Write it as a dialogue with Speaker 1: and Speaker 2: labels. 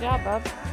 Speaker 1: Yeah, bub.